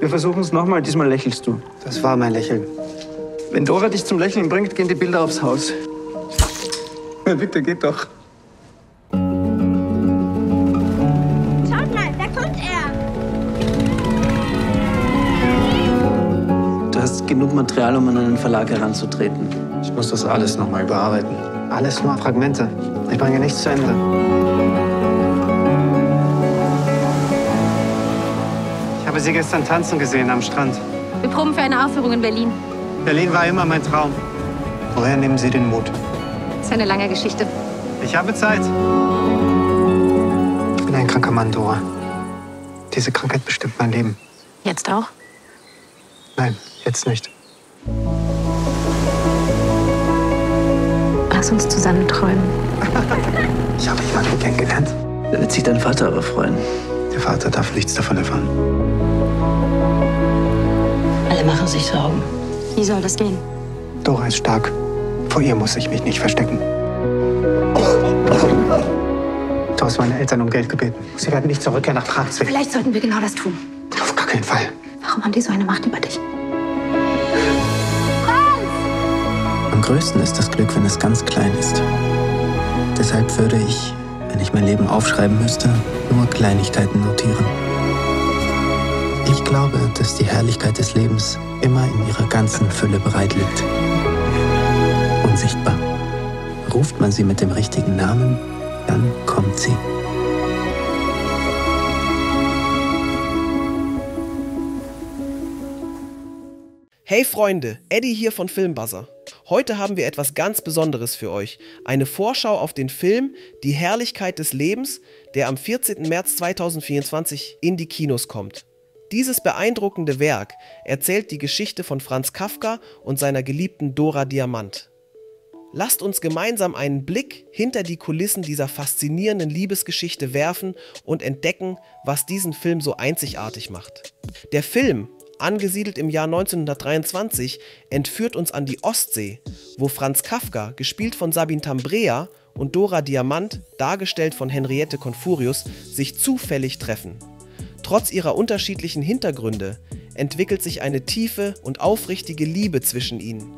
Wir versuchen es nochmal. Diesmal lächelst du. Das war mein Lächeln. Wenn Dora dich zum Lächeln bringt, gehen die Bilder aufs Haus. Na bitte, geht doch. Schaut mal, da kommt er. Du hast genug Material, um an einen Verlag heranzutreten. Ich muss das alles nochmal überarbeiten. Alles nur Fragmente. Ich bringe nichts zu Ende. Habe sie gestern tanzen gesehen am Strand. Wir proben für eine Aufführung in Berlin. Berlin war immer mein Traum. Woher nehmen Sie den Mut? Das ist eine lange Geschichte. Ich habe Zeit. Ich bin ein kranker Mann, Dora. Diese Krankheit bestimmt mein Leben. Jetzt auch? Nein, jetzt nicht. Lass uns zusammen träumen. Ich habe jemanden kennengelernt. Da wird sich dein Vater aber freuen. Der Vater darf nichts davon erfahren. Alle machen sich Sorgen. Wie soll das gehen? Dora ist stark. Vor ihr muss ich mich nicht verstecken. Du hast meine Eltern um Geld gebeten. Sie werden nicht zurückkehren nach Prag zwingen. Vielleicht sollten wir genau das tun. Auf gar keinen Fall. Warum haben die so eine Macht über dich? Am größten ist das Glück, wenn es ganz klein ist. Deshalb würde ich, wenn ich mein Leben aufschreiben müsste, nur Kleinigkeiten notieren. Ich glaube, dass die Herrlichkeit des Lebens immer in ihrer ganzen Fülle bereit liegt. Unsichtbar. Ruft man sie mit dem richtigen Namen, dann kommt sie. Hey Freunde, Eddie hier von Filmbuzzer. Heute haben wir etwas ganz Besonderes für euch. Eine Vorschau auf den Film Die Herrlichkeit des Lebens, der am 14. März 2024 in die Kinos kommt. Dieses beeindruckende Werk erzählt die Geschichte von Franz Kafka und seiner geliebten Dora Diamant. Lasst uns gemeinsam einen Blick hinter die Kulissen dieser faszinierenden Liebesgeschichte werfen und entdecken, was diesen Film so einzigartig macht. Der Film, angesiedelt im Jahr 1923, entführt uns an die Ostsee, wo Franz Kafka, gespielt von Sabine Tambrea, und Dora Diamant, dargestellt von Henriette Confurius, sich zufällig treffen. Trotz ihrer unterschiedlichen Hintergründe entwickelt sich eine tiefe und aufrichtige Liebe zwischen ihnen.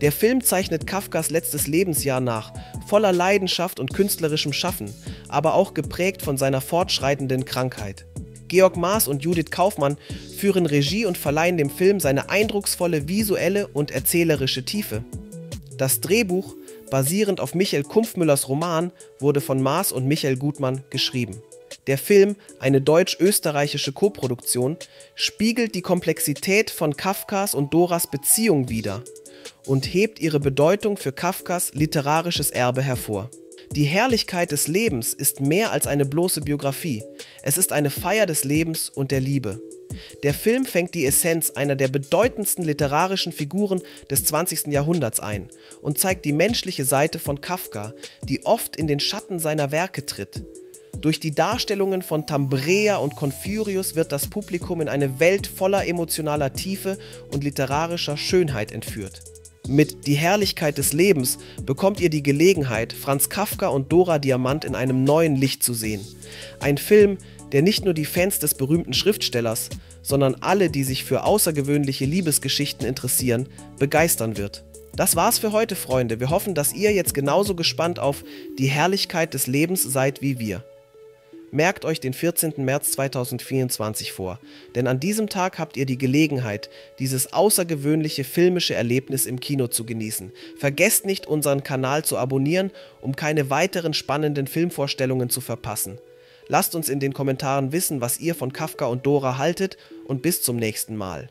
Der Film zeichnet Kafkas letztes Lebensjahr nach, voller Leidenschaft und künstlerischem Schaffen, aber auch geprägt von seiner fortschreitenden Krankheit. Georg Maas und Judith Kaufmann führen Regie und verleihen dem Film seine eindrucksvolle visuelle und erzählerische Tiefe. Das Drehbuch, basierend auf Michael Kumpfmüllers Roman, wurde von Maas und Michael Gutmann geschrieben. Der Film, eine deutsch-österreichische Koproduktion, spiegelt die Komplexität von Kafkas und Doras Beziehung wider und hebt ihre Bedeutung für Kafkas literarisches Erbe hervor. Die Herrlichkeit des Lebens ist mehr als eine bloße Biografie. Es ist eine Feier des Lebens und der Liebe. Der Film fängt die Essenz einer der bedeutendsten literarischen Figuren des 20. Jahrhunderts ein und zeigt die menschliche Seite von Kafka, die oft in den Schatten seiner Werke tritt. Durch die Darstellungen von Tambrea und Confurius wird das Publikum in eine Welt voller emotionaler Tiefe und literarischer Schönheit entführt. Mit Die Herrlichkeit des Lebens bekommt ihr die Gelegenheit, Franz Kafka und Dora Diamant in einem neuen Licht zu sehen. Ein Film, der nicht nur die Fans des berühmten Schriftstellers, sondern alle, die sich für außergewöhnliche Liebesgeschichten interessieren, begeistern wird. Das war's für heute, Freunde. Wir hoffen, dass ihr jetzt genauso gespannt auf die Herrlichkeit des Lebens seid wie wir. Merkt euch den 14. März 2024 vor, denn an diesem Tag habt ihr die Gelegenheit, dieses außergewöhnliche filmische Erlebnis im Kino zu genießen. Vergesst nicht, unseren Kanal zu abonnieren, um keine weiteren spannenden Filmvorstellungen zu verpassen. Lasst uns in den Kommentaren wissen, was ihr von Kafka und Dora haltet und bis zum nächsten Mal.